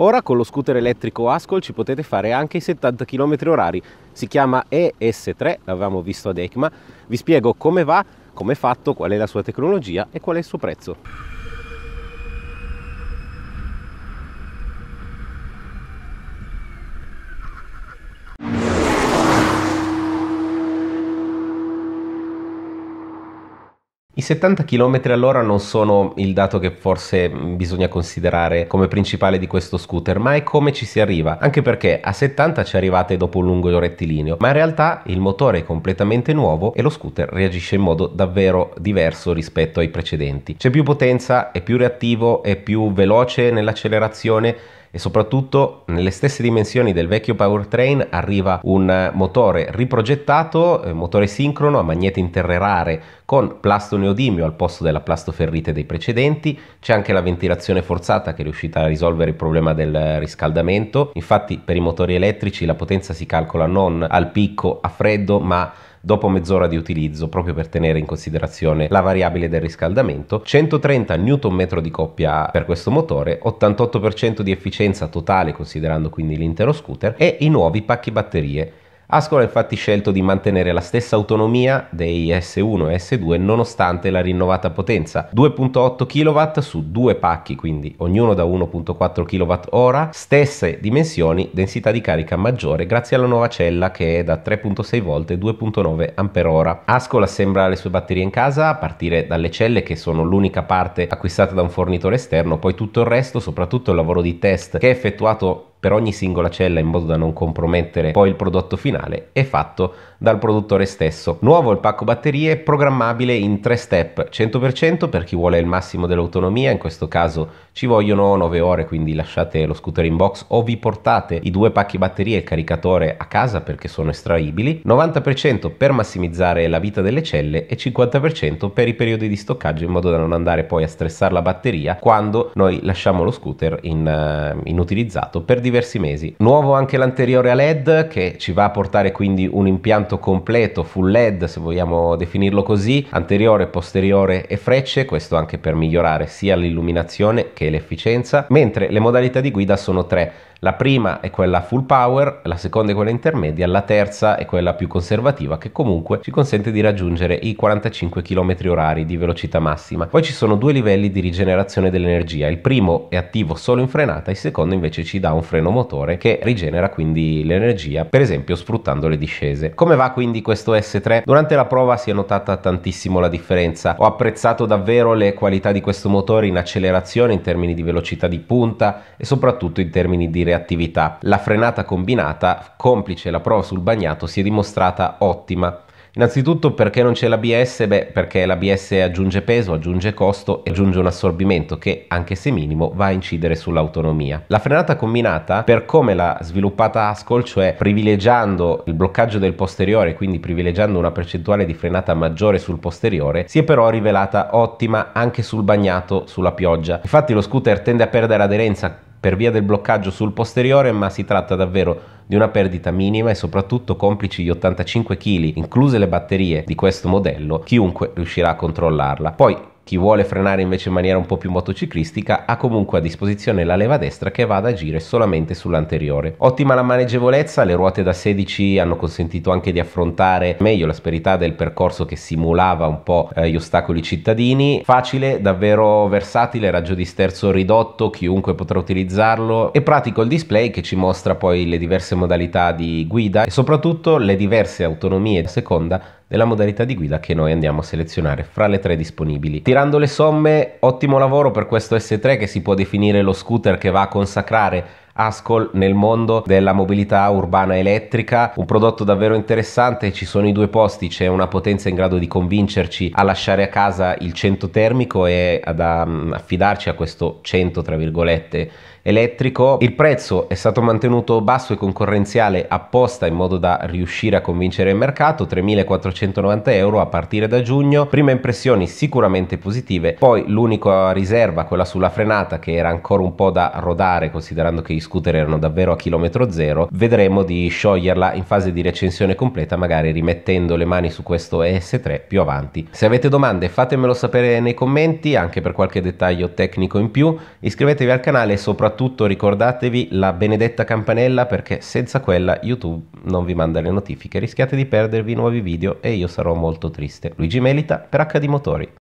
Ora con lo scooter elettrico Ascol ci potete fare anche i 70 km orari. Si chiama ES3, l'avevamo visto ad ECMA. Vi spiego come va, come è fatto, qual è la sua tecnologia e qual è il suo prezzo. I 70 km all'ora non sono il dato che forse bisogna considerare come principale di questo scooter, ma è come ci si arriva, anche perché a 70 ci arrivate dopo un lungo rettilineo, ma in realtà il motore è completamente nuovo e lo scooter reagisce in modo davvero diverso rispetto ai precedenti. C'è più potenza, è più reattivo, è più veloce nell'accelerazione e soprattutto nelle stesse dimensioni del vecchio powertrain arriva un motore riprogettato, eh, motore sincrono a magnete interrerare con plasto neodimio al posto della plastoferrite dei precedenti, c'è anche la ventilazione forzata che è riuscita a risolvere il problema del riscaldamento, infatti per i motori elettrici la potenza si calcola non al picco a freddo ma dopo mezz'ora di utilizzo proprio per tenere in considerazione la variabile del riscaldamento, 130 Nm di coppia per questo motore, 88% di efficienza totale considerando quindi l'intero scooter e i nuovi pacchi batterie Ascol ha infatti scelto di mantenere la stessa autonomia dei S1 e S2 nonostante la rinnovata potenza, 2.8 kW su due pacchi, quindi ognuno da 1.4 kWh, stesse dimensioni, densità di carica maggiore grazie alla nuova cella che è da 3.6 V e 2.9 Ah. Ascol assembla le sue batterie in casa a partire dalle celle che sono l'unica parte acquistata da un fornitore esterno, poi tutto il resto, soprattutto il lavoro di test che è effettuato per ogni singola cella in modo da non compromettere poi il prodotto finale è fatto dal produttore stesso. Nuovo il pacco batterie programmabile in tre step, 100% per chi vuole il massimo dell'autonomia, in questo caso ci vogliono 9 ore, quindi lasciate lo scooter in box o vi portate i due pacchi batterie e il caricatore a casa perché sono estraibili, 90% per massimizzare la vita delle celle e 50% per i periodi di stoccaggio in modo da non andare poi a stressare la batteria quando noi lasciamo lo scooter in, uh, inutilizzato per diversi mesi. Nuovo anche l'anteriore a LED che ci va a portare quindi un impianto completo full LED se vogliamo definirlo così, anteriore, posteriore e frecce, questo anche per migliorare sia l'illuminazione che l'efficienza, mentre le modalità di guida sono tre la prima è quella full power, la seconda è quella intermedia, la terza è quella più conservativa che comunque ci consente di raggiungere i 45 km h di velocità massima. Poi ci sono due livelli di rigenerazione dell'energia, il primo è attivo solo in frenata, il secondo invece ci dà un freno motore che rigenera quindi l'energia, per esempio sfruttando le discese. Come va quindi questo S3? Durante la prova si è notata tantissimo la differenza, ho apprezzato davvero le qualità di questo motore in accelerazione in termini di velocità di punta e soprattutto in termini di reattività. La frenata combinata, complice la prova sul bagnato, si è dimostrata ottima. Innanzitutto perché non c'è l'ABS? Beh, perché l'ABS aggiunge peso, aggiunge costo e aggiunge un assorbimento che, anche se minimo, va a incidere sull'autonomia. La frenata combinata, per come l'ha sviluppata Ascol, cioè privilegiando il bloccaggio del posteriore, quindi privilegiando una percentuale di frenata maggiore sul posteriore, si è però rivelata ottima anche sul bagnato, sulla pioggia. Infatti lo scooter tende a perdere aderenza per via del bloccaggio sul posteriore, ma si tratta davvero di una perdita minima e soprattutto complici gli 85 kg, incluse le batterie di questo modello, chiunque riuscirà a controllarla. Poi chi vuole frenare invece in maniera un po' più motociclistica ha comunque a disposizione la leva destra che va ad agire solamente sull'anteriore. Ottima la maneggevolezza, le ruote da 16 hanno consentito anche di affrontare meglio l'asperità del percorso che simulava un po' eh, gli ostacoli cittadini. Facile, davvero versatile, raggio di sterzo ridotto, chiunque potrà utilizzarlo e pratico il display che ci mostra poi le diverse modalità di guida e soprattutto le diverse autonomie a seconda della modalità di guida che noi andiamo a selezionare fra le tre disponibili. Tirando le somme, ottimo lavoro per questo S3 che si può definire lo scooter che va a consacrare Ascol nel mondo della mobilità urbana elettrica, un prodotto davvero interessante, ci sono i due posti, c'è una potenza in grado di convincerci a lasciare a casa il 100 termico e ad um, affidarci a questo 100 tra virgolette elettrico. Il prezzo è stato mantenuto basso e concorrenziale apposta in modo da riuscire a convincere il mercato, 3.490 euro a partire da giugno. Prime impressioni sicuramente positive, poi l'unica riserva, quella sulla frenata, che era ancora un po' da rodare considerando che gli scooter erano davvero a chilometro zero, vedremo di scioglierla in fase di recensione completa, magari rimettendo le mani su questo ES3 più avanti. Se avete domande fatemelo sapere nei commenti, anche per qualche dettaglio tecnico in più, iscrivetevi al canale e soprattutto soprattutto ricordatevi la benedetta campanella perché senza quella YouTube non vi manda le notifiche, rischiate di perdervi nuovi video e io sarò molto triste. Luigi Melita per HD Motori.